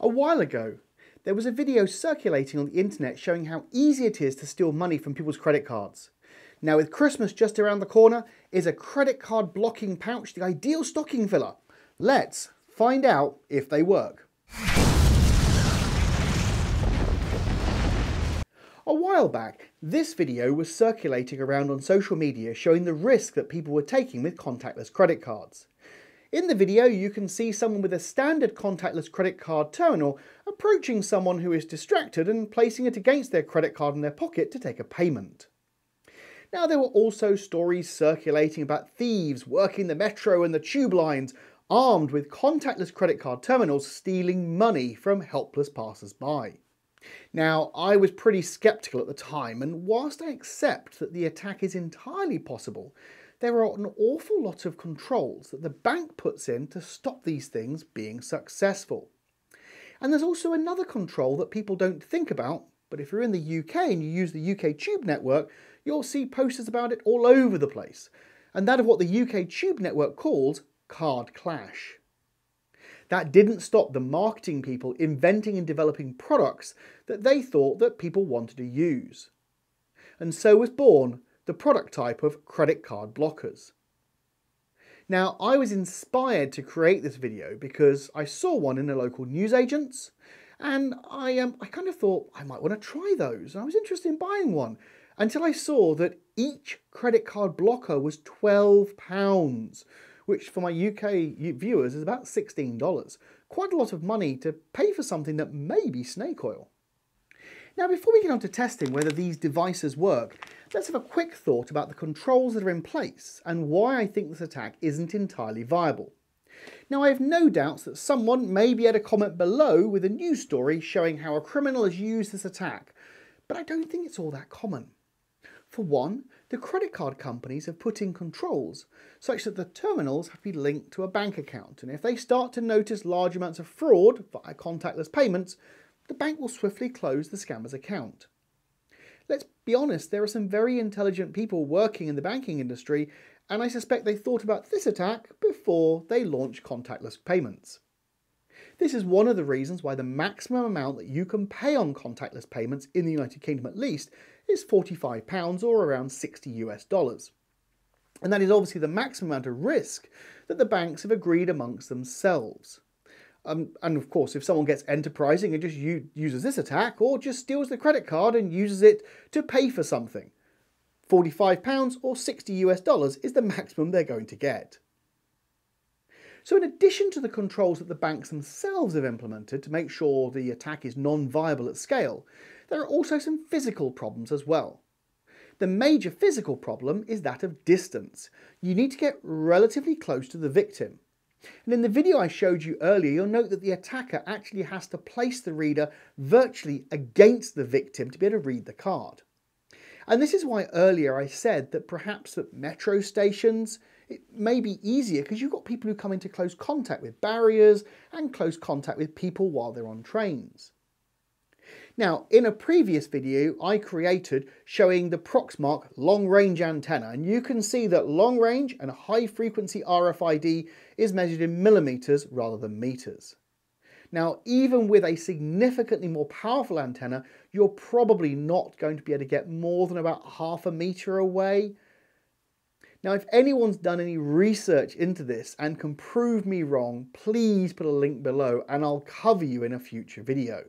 A while ago, there was a video circulating on the internet showing how easy it is to steal money from people's credit cards. Now, with Christmas just around the corner, is a credit card blocking pouch the ideal stocking filler? Let's find out if they work. A while back, this video was circulating around on social media showing the risk that people were taking with contactless credit cards. In the video, you can see someone with a standard contactless credit card terminal approaching someone who is distracted and placing it against their credit card in their pocket to take a payment. Now, there were also stories circulating about thieves working the metro and the tube lines, armed with contactless credit card terminals stealing money from helpless passers by. Now, I was pretty sceptical at the time, and whilst I accept that the attack is entirely possible, there are an awful lot of controls that the bank puts in to stop these things being successful. And there's also another control that people don't think about, but if you're in the UK and you use the UK Tube network, you'll see posters about it all over the place, and that of what the UK Tube network calls card clash. That didn't stop the marketing people inventing and developing products that they thought that people wanted to use. And so was born the product type of credit card blockers. Now, I was inspired to create this video because I saw one in a local newsagent's and I, um, I kind of thought I might want to try those. I was interested in buying one until I saw that each credit card blocker was £12, which for my UK viewers is about $16. Quite a lot of money to pay for something that may be snake oil. Now, before we get on to testing whether these devices work, let's have a quick thought about the controls that are in place and why I think this attack isn't entirely viable. Now, I have no doubts that someone may be able to comment below with a news story showing how a criminal has used this attack, but I don't think it's all that common. For one, the credit card companies have put in controls such that the terminals have to be linked to a bank account, and if they start to notice large amounts of fraud via contactless payments, the bank will swiftly close the scammer's account. Let's be honest, there are some very intelligent people working in the banking industry, and I suspect they thought about this attack before they launched contactless payments. This is one of the reasons why the maximum amount that you can pay on contactless payments in the United Kingdom at least is £45 or around 60 US dollars. And that is obviously the maximum amount of risk that the banks have agreed amongst themselves. Um, and of course, if someone gets enterprising and just uses this attack, or just steals the credit card and uses it to pay for something, £45 or 60 US dollars is the maximum they're going to get. So in addition to the controls that the banks themselves have implemented to make sure the attack is non-viable at scale, there are also some physical problems as well. The major physical problem is that of distance. You need to get relatively close to the victim. And in the video I showed you earlier, you'll note that the attacker actually has to place the reader virtually against the victim to be able to read the card. And this is why earlier I said that perhaps at metro stations it may be easier because you've got people who come into close contact with barriers and close contact with people while they're on trains. Now, in a previous video I created showing the Proxmark long range antenna and you can see that long range and high frequency RFID is measured in millimetres rather than metres. Now, even with a significantly more powerful antenna, you're probably not going to be able to get more than about half a metre away. Now, if anyone's done any research into this and can prove me wrong, please put a link below and I'll cover you in a future video.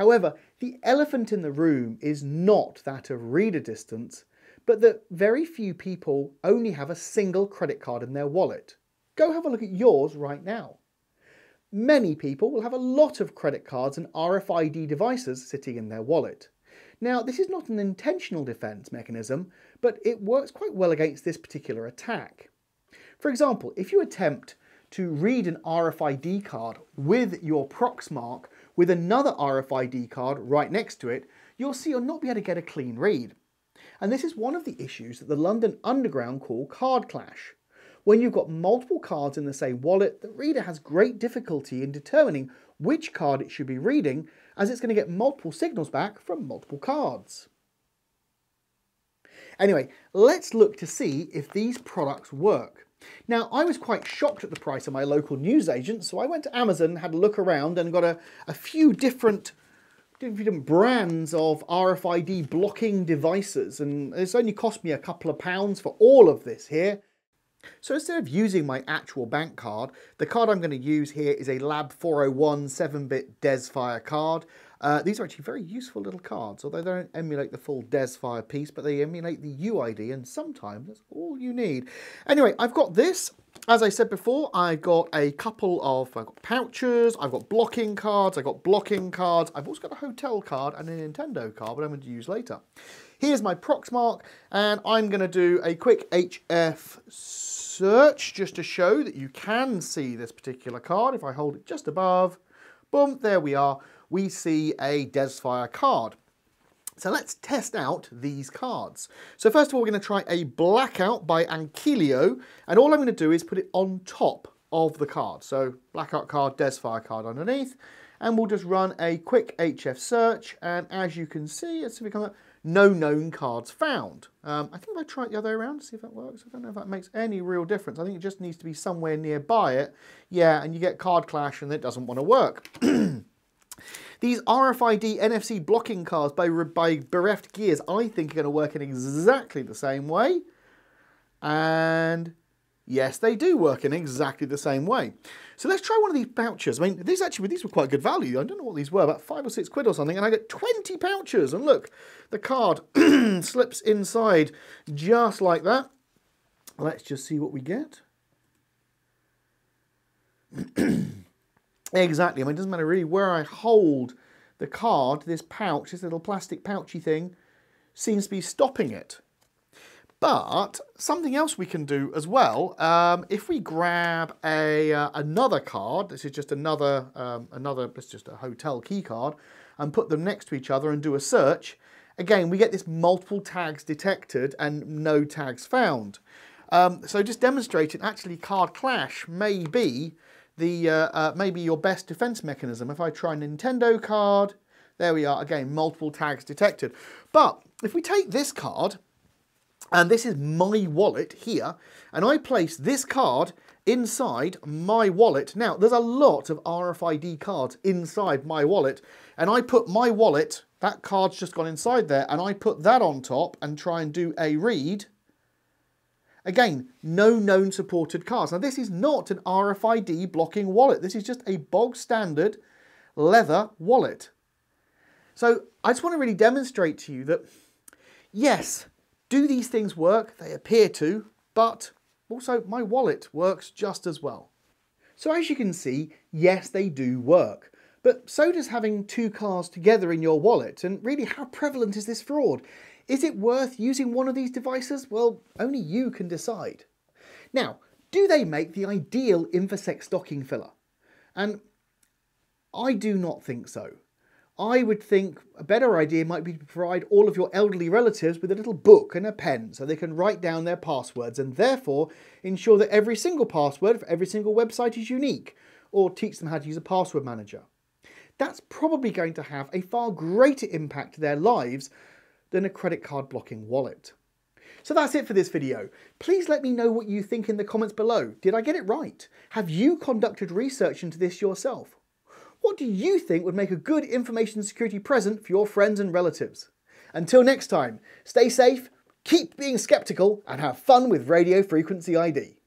However, the elephant in the room is not that of reader distance, but that very few people only have a single credit card in their wallet. Go have a look at yours right now. Many people will have a lot of credit cards and RFID devices sitting in their wallet. Now, this is not an intentional defense mechanism, but it works quite well against this particular attack. For example, if you attempt to read an RFID card with your Proxmark with another RFID card right next to it, you'll see you'll not be able to get a clean read. And this is one of the issues that the London Underground call card clash. When you've got multiple cards in the same wallet, the reader has great difficulty in determining which card it should be reading as it's going to get multiple signals back from multiple cards. Anyway, let's look to see if these products work. Now, I was quite shocked at the price of my local newsagent, so I went to Amazon, had a look around, and got a, a few different different brands of RFID blocking devices, and it's only cost me a couple of pounds for all of this here. So instead of using my actual bank card, the card I'm going to use here is a Lab 401 7-bit DesFire card. Uh, these are actually very useful little cards, although they don't emulate the full DesFire piece, but they emulate the UID, and sometimes that's all you need. Anyway, I've got this. As I said before, I've got a couple of I've got pouches, I've got blocking cards, I've got blocking cards, I've also got a hotel card and a Nintendo card, but I'm going to use later. Here's my Proxmark, and I'm going to do a quick HF search just to show that you can see this particular card. If I hold it just above, boom, there we are we see a Desfire card. So let's test out these cards. So first of all, we're going to try a Blackout by Ankylio, and all I'm going to do is put it on top of the card. So Blackout card, Desfire card underneath, and we'll just run a quick HF search, and as you can see, it's become a no known cards found. Um, I think I try it the other way around to see if that works, I don't know if that makes any real difference. I think it just needs to be somewhere nearby it. Yeah, and you get card clash and it doesn't want to work. These RFID NFC blocking cards by, by Bereft Gears, I think are going to work in exactly the same way. And yes, they do work in exactly the same way. So let's try one of these pouches. I mean, these actually, these were quite good value. I don't know what these were, about five or six quid or something. And I get 20 pouches. And look, the card slips inside just like that. Let's just see what we get. Exactly. I mean, it doesn't matter really where I hold the card, this pouch, this little plastic pouchy thing, seems to be stopping it. But something else we can do as well, um, if we grab a uh, another card, this is just another, um, another, it's just a hotel key card, and put them next to each other and do a search, again, we get this multiple tags detected and no tags found. Um, so just demonstrating actually card clash may be the uh, uh, maybe your best defense mechanism. If I try Nintendo card, there we are, again, multiple tags detected. But if we take this card, and this is my wallet here, and I place this card inside my wallet. Now, there's a lot of RFID cards inside my wallet, and I put my wallet, that card's just gone inside there, and I put that on top and try and do a read, Again, no known supported cards. Now this is not an RFID blocking wallet. This is just a bog standard leather wallet. So I just want to really demonstrate to you that yes, do these things work? They appear to, but also my wallet works just as well. So as you can see, yes, they do work. But so does having two cards together in your wallet. And really, how prevalent is this fraud? Is it worth using one of these devices? Well, only you can decide. Now, do they make the ideal InfoSec stocking filler? And I do not think so. I would think a better idea might be to provide all of your elderly relatives with a little book and a pen so they can write down their passwords and therefore ensure that every single password for every single website is unique or teach them how to use a password manager. That's probably going to have a far greater impact to their lives than a credit card blocking wallet. So that's it for this video. Please let me know what you think in the comments below. Did I get it right? Have you conducted research into this yourself? What do you think would make a good information security present for your friends and relatives? Until next time, stay safe, keep being skeptical, and have fun with Radio Frequency ID.